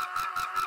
Thank you.